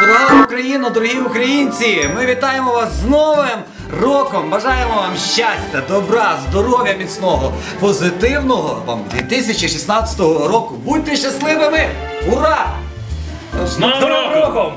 Дорога Україна, дорогі українці! Ми вітаємо вас з новим роком! Бажаємо вам щастя, добра, здоров'я міцного, позитивного вам 2016 року! Будьте щасливими! Ура! З Новим роком!